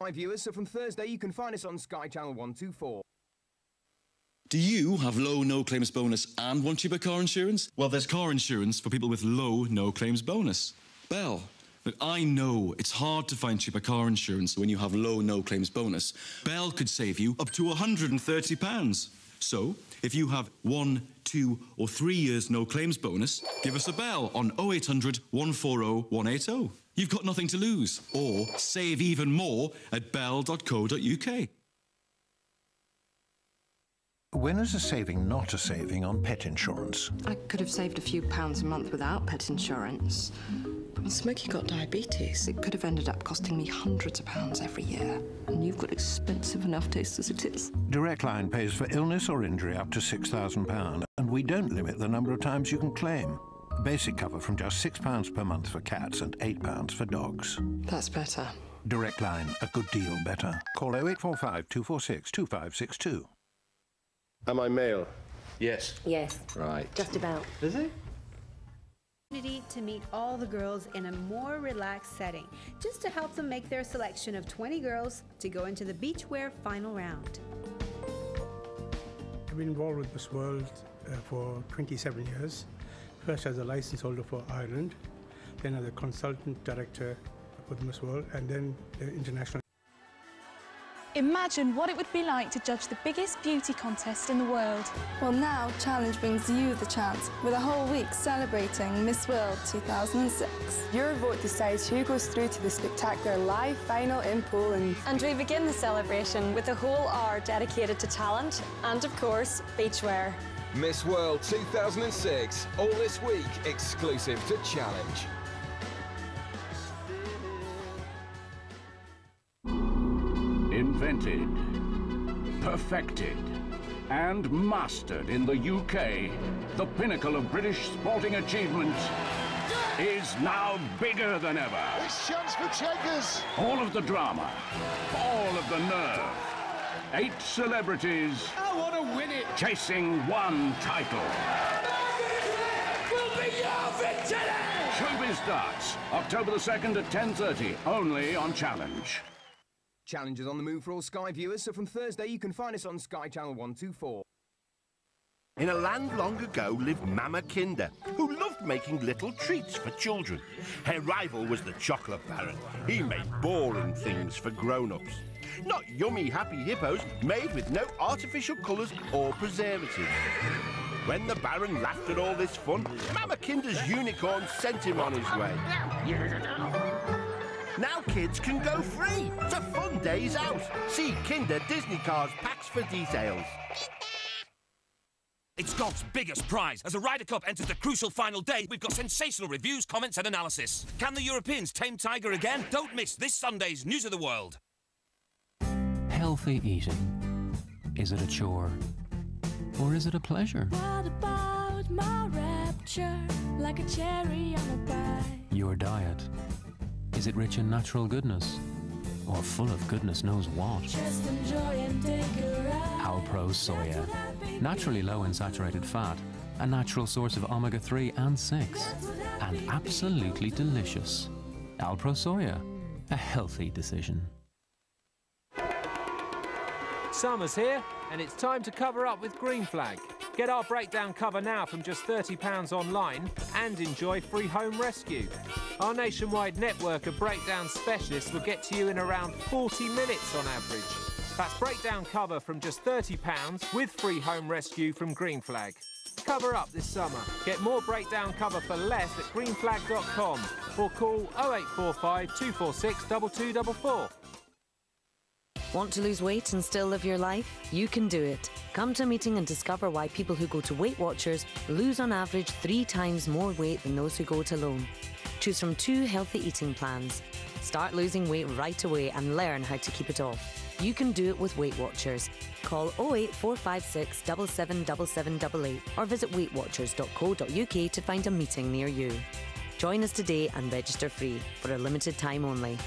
Hi viewers, so from Thursday you can find us on Sky Channel 124. Do you have low no claims bonus and want cheaper car insurance? Well, there's car insurance for people with low no claims bonus. Bell. Look, I know it's hard to find cheaper car insurance when you have low no claims bonus. Bell could save you up to £130. So, if you have one, two, or three years no claims bonus, give us a bell on 0800 140 180. You've got nothing to lose. Or save even more at bell.co.uk. When is a saving not a saving on pet insurance? I could have saved a few pounds a month without pet insurance. But when Smokey got diabetes, it could have ended up costing me hundreds of pounds every year. And you've got expensive enough taste as it is. Direct Line pays for illness or injury up to £6,000, and we don't limit the number of times you can claim. Basic cover from just £6 per month for cats and £8 for dogs. That's better. Direct Line, a good deal better. Call 0845 246 2562. Am I male? Yes. Yes, Right. just about. Is it? opportunity to meet all the girls in a more relaxed setting, just to help them make their selection of 20 girls to go into the beachwear final round. I've been involved with this World uh, for 27 years. First as a license holder for Ireland, then as a consultant director with Miss World, and then the international. Imagine what it would be like to judge the biggest beauty contest in the world. Well, now Challenge brings you the chance with a whole week celebrating Miss World 2006. Your vote decides who goes through to the spectacular live final in Poland. And we begin the celebration with a whole hour dedicated to talent and, of course, beachwear. Miss World 2006, all this week, exclusive to Challenge. Perfected, and mastered in the UK, the pinnacle of British sporting achievement is now bigger than ever. It's chance for Checkers. All of the drama, all of the nerve. Eight celebrities I want to win it. chasing one title. Will be your victory. Showbiz starts October the 2nd at 10.30, only on Challenge. Challenge is on the move for all Sky viewers, so from Thursday you can find us on Sky Channel 124. In a land long ago lived Mama Kinder, who loved making little treats for children. Her rival was the chocolate baron. He made boring things for grown-ups. Not yummy happy hippos made with no artificial colours or preservatives. When the baron laughed at all this fun, Mama Kinder's unicorn sent him on his way. Now kids can go free to fun days out. See Kinder Disney Cars packs for details. It's golf's biggest prize. As a Ryder Cup enters the crucial final day, we've got sensational reviews, comments, and analysis. Can the Europeans tame Tiger again? Don't miss this Sunday's News of the World. Healthy eating. Is it a chore? Or is it a pleasure? What about my rapture? Like a cherry on a pie. Your diet. Is it rich in natural goodness? Or full of goodness knows what? Just enjoy and take a ride. Alpro Soya. Naturally low in saturated fat, a natural source of omega 3 and 6, and absolutely delicious. Alpro Soya, a healthy decision. Summer's here, and it's time to cover up with Green Flag. Get our breakdown cover now from just £30 online and enjoy free home rescue. Our nationwide network of breakdown specialists will get to you in around 40 minutes on average. That's breakdown cover from just £30 with free home rescue from Green Flag. Cover up this summer. Get more breakdown cover for less at greenflag.com or call 0845 246 2244. Want to lose weight and still live your life? You can do it. Come to a meeting and discover why people who go to Weight Watchers lose on average three times more weight than those who go it alone. Choose from two healthy eating plans. Start losing weight right away and learn how to keep it off. You can do it with Weight Watchers. Call 08456 777788 or visit weightwatchers.co.uk to find a meeting near you. Join us today and register free for a limited time only.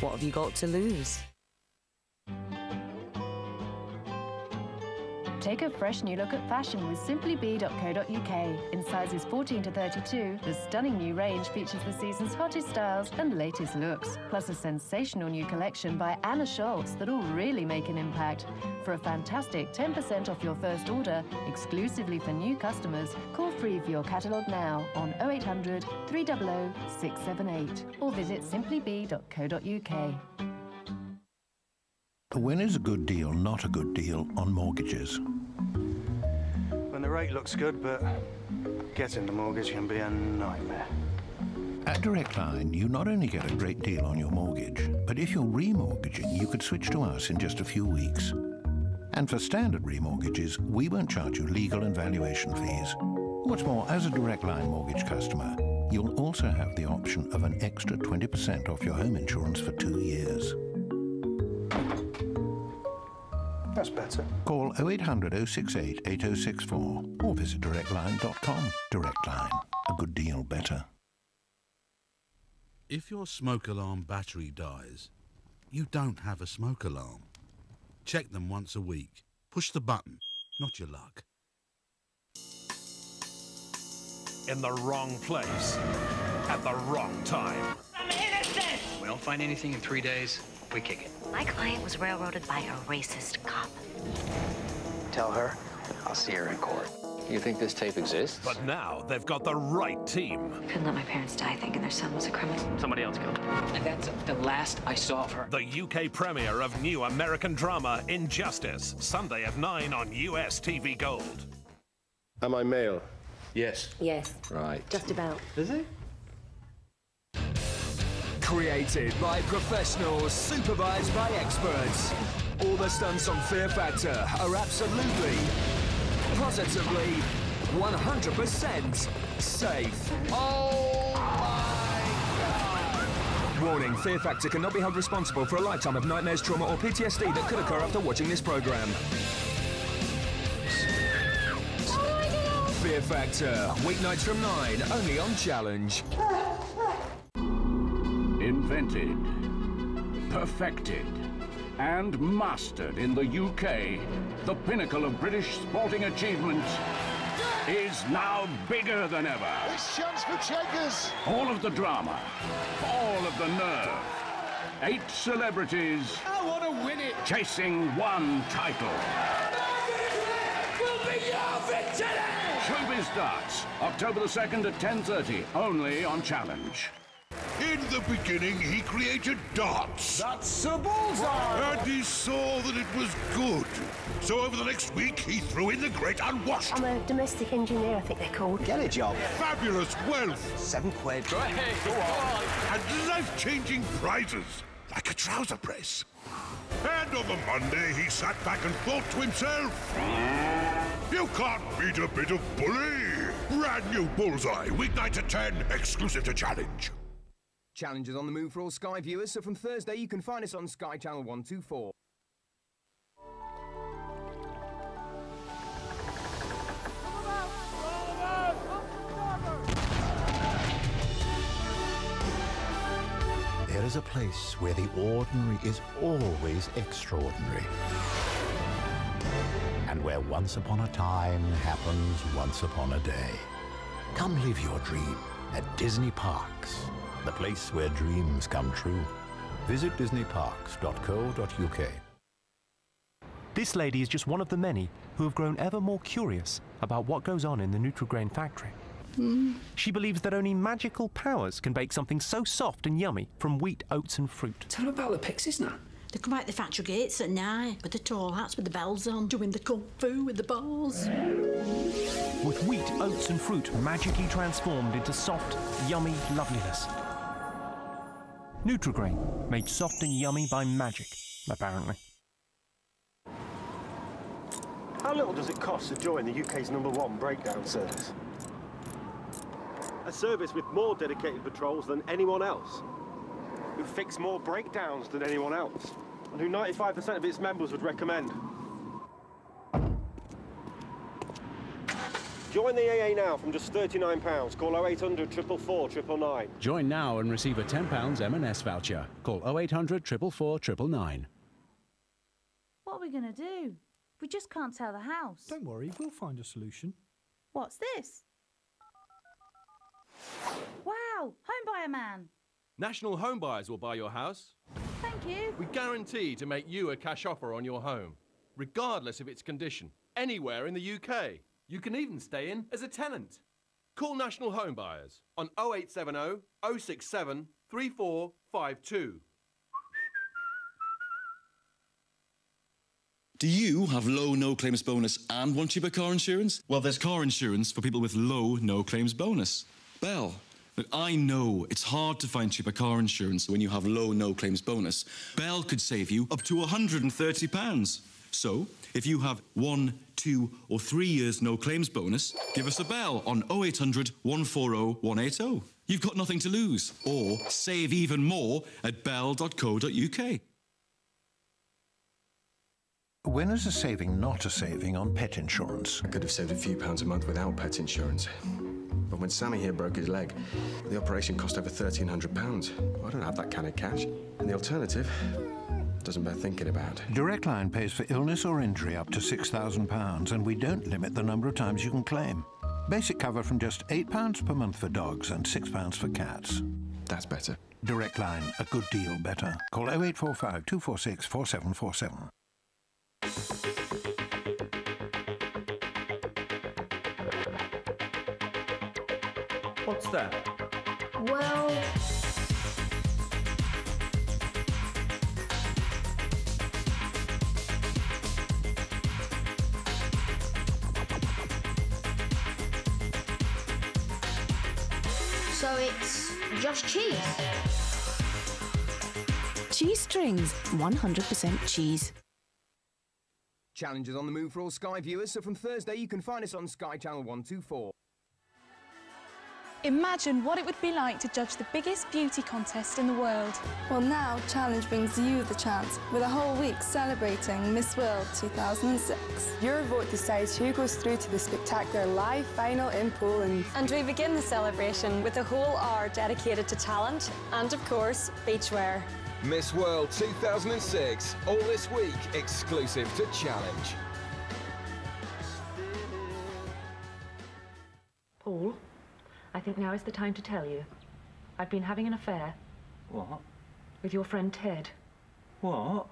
What have you got to lose? Take a fresh new look at fashion with simplybe.co.uk. In sizes 14 to 32, the stunning new range features the season's hottest styles and latest looks, plus a sensational new collection by Anna Scholz that'll really make an impact. For a fantastic 10% off your first order, exclusively for new customers, call free for your catalogue now on 0800 300 678 or visit simplybe.co.uk. When is a good deal not a good deal on mortgages? When the rate looks good, but getting the mortgage can be a nightmare. At Direct Line, you not only get a great deal on your mortgage, but if you're remortgaging, you could switch to us in just a few weeks. And for standard remortgages, we won't charge you legal and valuation fees. What's more, as a Direct Line mortgage customer, you'll also have the option of an extra 20% off your home insurance for two years. That's better. Call 0800 068 8064 or visit directline.com. Direct Line. A good deal better. If your smoke alarm battery dies, you don't have a smoke alarm. Check them once a week. Push the button, not your luck. In the wrong place at the wrong time. We don't find anything in three days, we kick it. My client was railroaded by a racist cop. Tell her, I'll see her in court. You think this tape exists? But now they've got the right team. Couldn't let my parents die thinking their son was a criminal. Somebody else killed her. And that's the last I saw of her. The UK premiere of new American drama In Justice, Sunday at 9 on UKTV Gold. Am I male? Yes. Yes. Right. Just about. Is he? Created by professionals, supervised by experts. All the stunts on Fear Factor are absolutely, positively, 100% safe. Oh my god! Warning, Fear Factor cannot be held responsible for a lifetime of nightmares, trauma, or PTSD that could occur after watching this program. Oh Fear Factor, weeknights from 9, only on Challenge. Invented, perfected, and mastered in the UK, the pinnacle of British sporting achievement is now bigger than ever. It's chance for Checkers. All of the drama, all of the nerve. Eight celebrities I want to win it. chasing one title. Will be your victory. Showbiz starts October the 2nd at 10.30, only on Challenge. In the beginning, he created darts. That's a bullseye. And he saw that it was good. So over the next week, he threw in the great unwashed. I'm a domestic engineer, I think they're called. Get a job. Fabulous wealth. Seven quid. Go ahead, go on. And life-changing prizes, like a trouser press. And on the Monday, he sat back and thought to himself, You can't beat a bit of bully. Brand new Bullseye, weeknight at 10, exclusive to Challenge. Challenge is on the move for all Sky viewers, so from Thursday you can find us on Sky Channel 124. There is a place where the ordinary is always extraordinary. And where once upon a time happens once upon a day. Come live your dream at Disney Parks, the place where dreams come true. Visit disneyparks.co.uk. This lady is just one of the many who have grown ever more curious about what goes on in the Nutrigrain factory. She believes that only magical powers can bake something so soft and yummy from wheat, oats, and fruit. Tell her about the pixies now. They come out the factory gates at night with the tall hats with the bells on, doing the kung fu with the balls. With wheat, oats, and fruit magically transformed into soft, yummy loveliness. Nutrigrain, made soft and yummy by magic, apparently. How little does it cost to join the UK's number one breakdown service? A service with more dedicated patrols than anyone else. Who fix more breakdowns than anyone else. And who 95% of its members would recommend. Join the AA now from just £39. Call 0800 444 999. Join now and receive a £10 M&S voucher. Call 0800 444 999. What are we going to do? We just can't sell the house. Don't worry, we'll find a solution. What's this? Wow! Home buyer man! National Home Buyers will buy your house. Thank you. We guarantee to make you a cash offer on your home, regardless of its condition, anywhere in the UK. You can even stay in as a tenant. Call National Home Buyers on 0870 067 3452. Do you have low no claims bonus and want cheaper car insurance? Well, there's car insurance for people with low no claims bonus. Bell. Look, I know it's hard to find cheaper car insurance when you have low no claims bonus. Bell could save you up to £130. So, if you have one, two, or three years no claims bonus, give us a bell on 0800 140 180. You've got nothing to lose. Or save even more at bell.co.uk. When is a saving not a saving on pet insurance? I could have saved a few pounds a month without pet insurance. But when Sammy here broke his leg, the operation cost over £1,300. I don't have that kind of cash. And the alternative doesn't bear thinking about. Direct Line pays for illness or injury up to £6,000, and we don't limit the number of times you can claim. Basic cover from just £8 per month for dogs and £6 for cats. That's better. Direct Line, a good deal better. Call 0845 246 4747. What's that? Well, so it's just cheese. Cheestrings, 100% cheese. Challenges on the move for all Sky viewers, so from Thursday you can find us on Sky Channel 124. Imagine what it would be like to judge the biggest beauty contest in the world. Well, now Challenge brings you the chance with a whole week celebrating Miss World 2006. Your vote decides who goes through to the spectacular live final in Poland. And we begin the celebration with a whole hour dedicated to talent and, of course, beachwear. Miss World 2006, all this week exclusive to Challenge. I think now is the time to tell you. I've been having an affair What? with your friend Ted. What?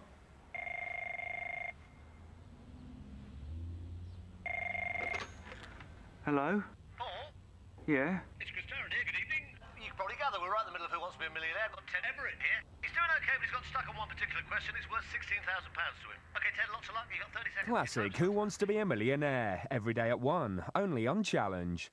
Hello? Paul? Yeah? It's Chris Tarrant here, good evening. You can probably gather we're right in the middle of Who Wants to Be a Millionaire. I've got Ted Everett here. He's doing okay, but he's got stuck on one particular question. It's worth £16,000 to him. Okay, Ted, lots of luck. you got 30 seconds. Classic Who Wants to Be a Millionaire? Every day at 1, only on Challenge.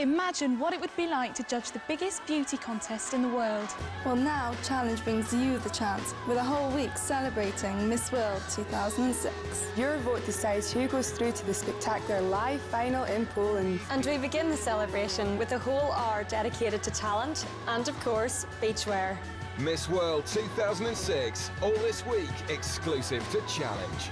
Imagine what it would be like to judge the biggest beauty contest in the world. Well, now Challenge brings you the chance with a whole week celebrating Miss World 2006. Your vote decides who goes through to the spectacular live final in Poland. And we begin the celebration with a whole hour dedicated to talent and, of course, beachwear. Miss World 2006, all this week exclusive to Challenge.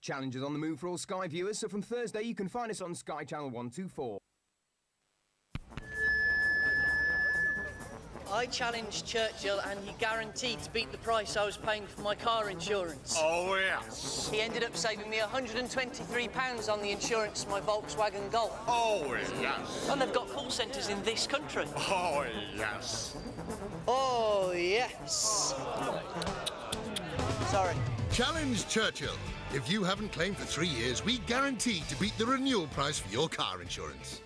Challenges on the move for all Sky viewers, so from Thursday you can find us on Sky Channel 124. I challenged Churchill and he guaranteed to beat the price I was paying for my car insurance. Oh, yes. He ended up saving me £123 on the insurance for my Volkswagen Golf. Oh, yes. And they've got call centres in this country. Oh, yes. Oh, yes. Sorry. Challenge Churchill. If you haven't claimed for three years, we guarantee to beat the renewal price for your car insurance.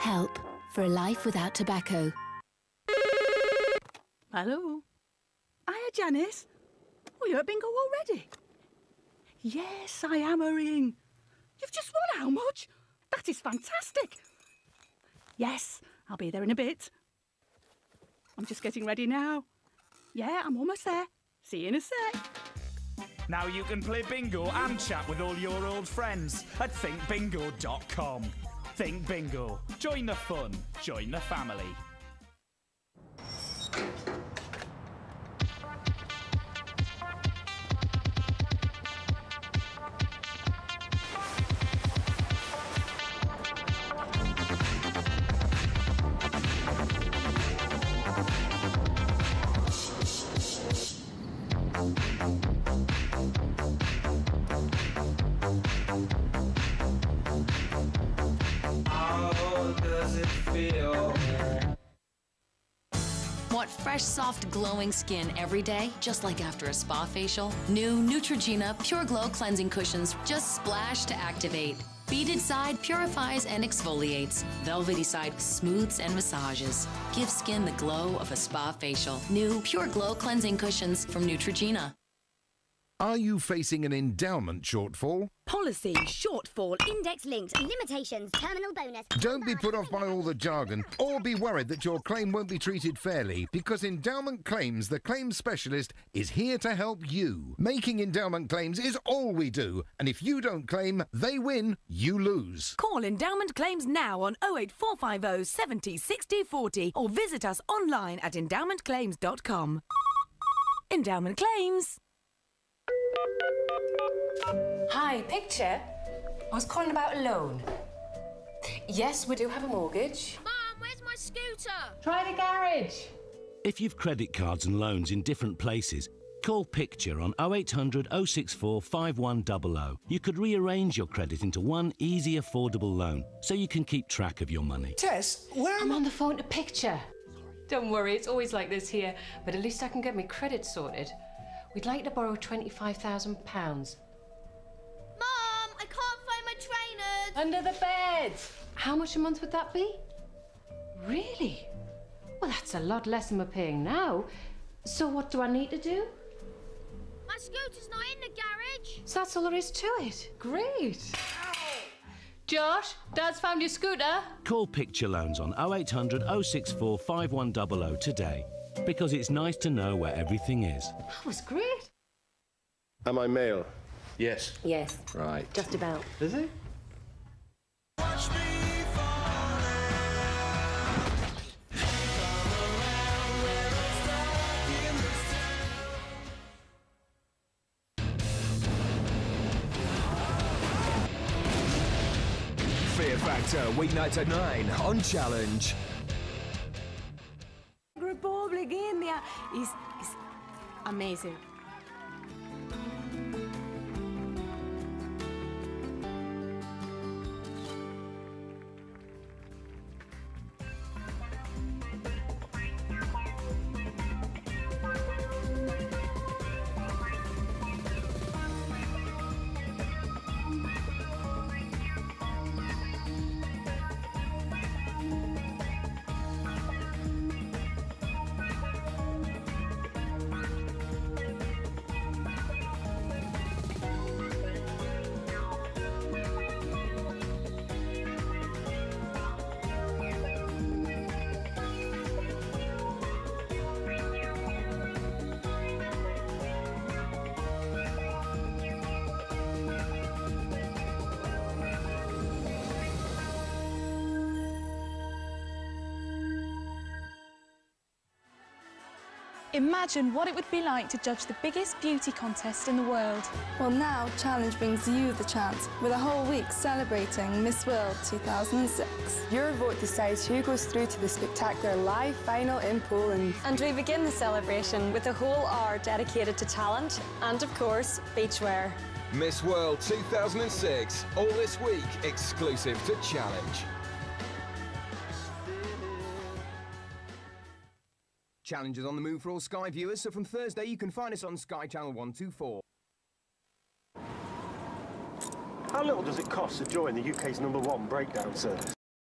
Help for a life without tobacco. Hello. Hiya, Janice. Oh, you're at bingo already? Yes, I am hurrying. You've just won how much? That is fantastic. Yes, I'll be there in a bit. I'm just getting ready now. Yeah, I'm almost there. See you in a sec. Now you can play bingo and chat with all your old friends at thinkbingo.com. Think Bingo. Join the fun. Join the family. Fresh, soft, glowing skin every day, just like after a spa facial? New Neutrogena Pure Glow Cleansing Cushions just splash to activate. Beaded side purifies and exfoliates. Velvety side smooths and massages. Give skin the glow of a spa facial. New Pure Glow Cleansing Cushions from Neutrogena. Are you facing an endowment shortfall? Policy, shortfall, index linked, limitations, terminal bonus. Don't be put off by all the jargon or be worried that your claim won't be treated fairly because Endowment Claims, the claims specialist, is here to help you. Making endowment claims is all we do, and if you don't claim, they win, you lose. Call Endowment Claims now on 08450 70 60 40 or visit us online at endowmentclaims.com. Endowment Claims. Hi, picture. I was calling about a loan. Yes, we do have a mortgage. Mum, where's my scooter? Try the garage. If you've credit cards and loans in different places, call Picture on 0800 064 5100. You could rearrange your credit into one easy, affordable loan so you can keep track of your money. Tess, where am I'm on the phone to picture. Don't worry, it's always like this here, but at least I can get my credit sorted. We'd like to borrow £25,000. Mum, I can't find my trainers. Under the bed. How much a month would that be? Really? Well, that's a lot less than we're paying now. So what do I need to do? My scooter's not in the garage. So that's all there is to it. Great. Josh, Dad's found your scooter. Call Picture Loans on 0800 064 5100 today because it's nice to know where everything is. That was great. Am I male? Yes. Yes, Right. just about. Is he? Fear Factor, weeknights at 9 on Challenge. Republic India is, is amazing. Imagine what it would be like to judge the biggest beauty contest in the world. Well, now Challenge brings you the chance with a whole week celebrating Miss World 2006. Your vote decides who goes through to the spectacular live final in Poland. And we begin the celebration with a whole hour dedicated to talent and, of course, beachwear. Miss World 2006, all this week exclusive to Challenge. Challenge is on the move for all Sky viewers, so from Thursday you can find us on Sky Channel 124. How little does it cost to join the UK's number one breakdown service?